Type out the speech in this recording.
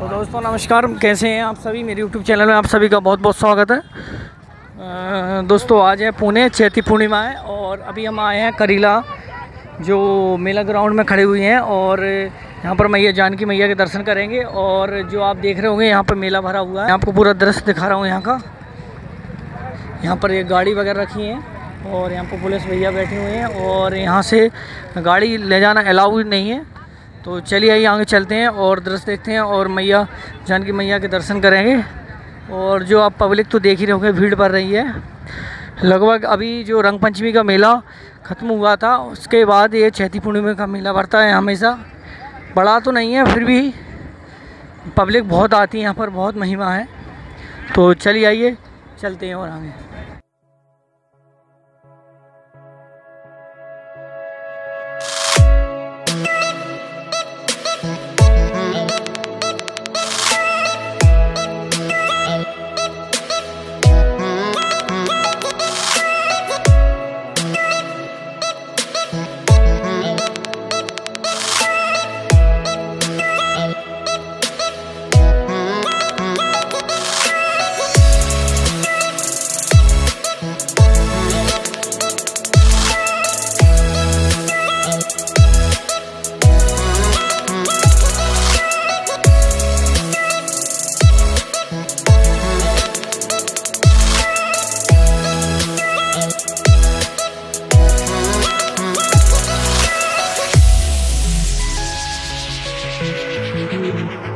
तो दोस्तों, नमस्कार। कैसे हैं आप सभी? मेरे यूट्यूब चैनल में आप सभी का बहुत बहुत स्वागत है। दोस्तों, आज है पुणे, चैती पूर्णिमा है और अभी हम आए हैं करीला, जो मेला ग्राउंड में खड़े हुए हैं और यहाँ पर मैया जानकी मैया के दर्शन करेंगे और जो आप देख रहे होंगे, यहाँ पर मेला भरा हुआ है। आपको पूरा दृश्य दिखा रहा हूँ यहाँ का। यहाँ पर एक गाड़ी वगैरह रखी है और यहाँ पर पुलिस भैया बैठे हुए हैं और यहाँ से गाड़ी ले जाना अलाउ नहीं है। तो चलिए आइए, आगे चलते हैं और दृश्य देखते हैं और मैया, जानकी मैया के दर्शन करेंगे। और जो आप पब्लिक तो देख ही रहोगे भीड़ पड़ रही है। लगभग अभी जो रंग पंचमी का मेला ख़त्म हुआ था, उसके बाद ये चैती पूर्णिमा का मेला बढ़ता है हमेशा। बड़ा तो नहीं है, फिर भी पब्लिक बहुत आती है, यहाँ पर बहुत महिमा है। तो चलिए आइए, चलते हैं और आगे। you.